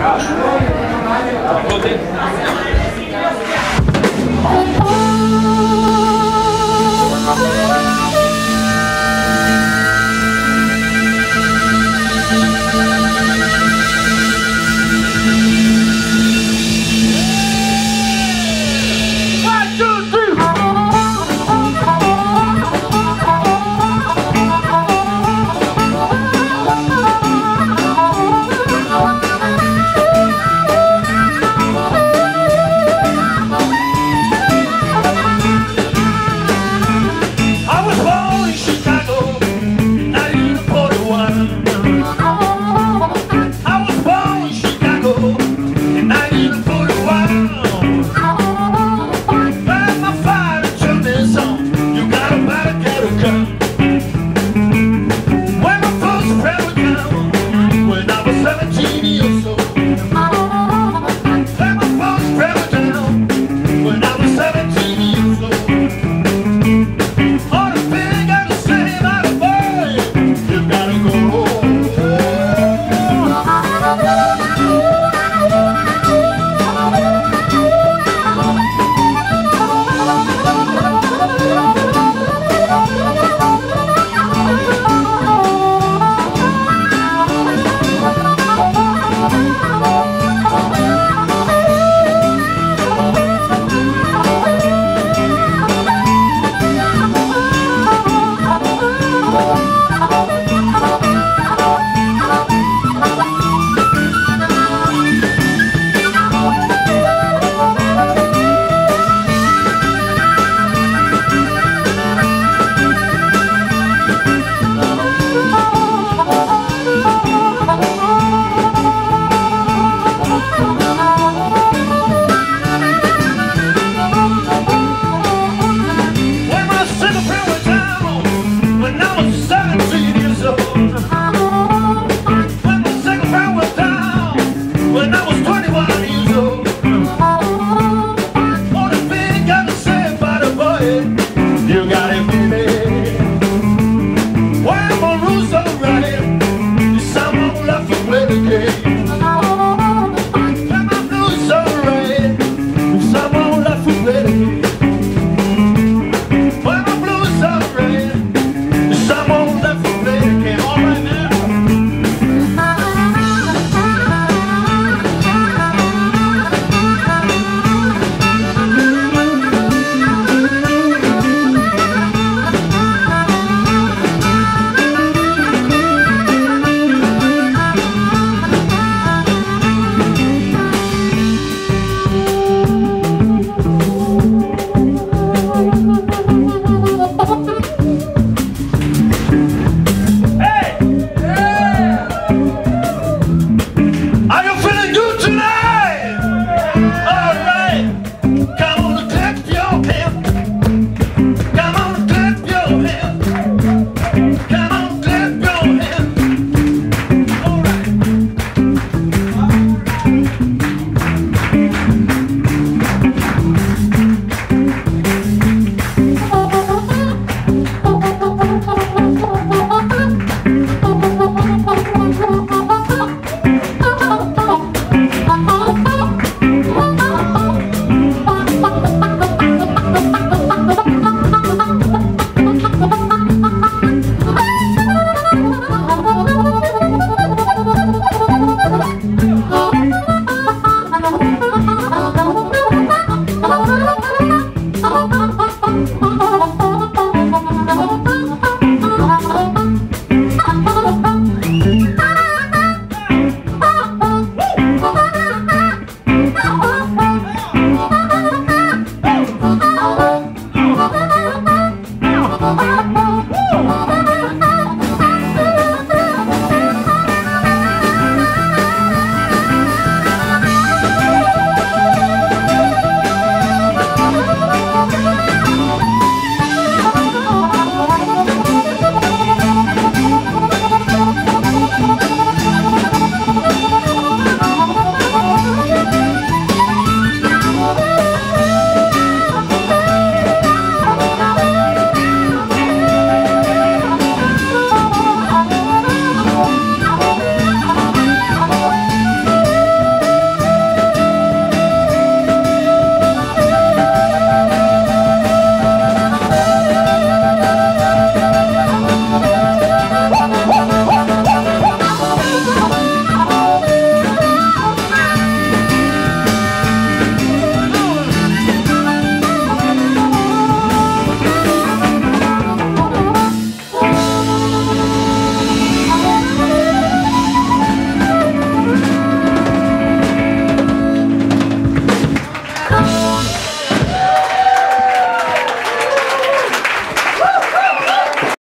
Go, Música play the game.